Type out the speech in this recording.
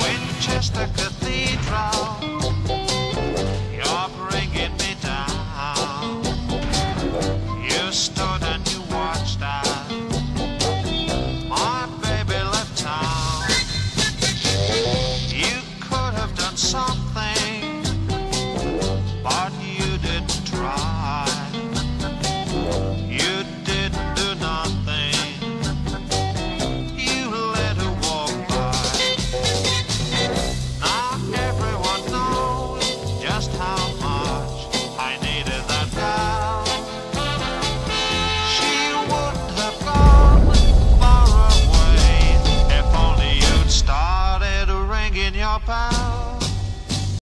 Winchester Cathedral. You're bringing me down. You stole power.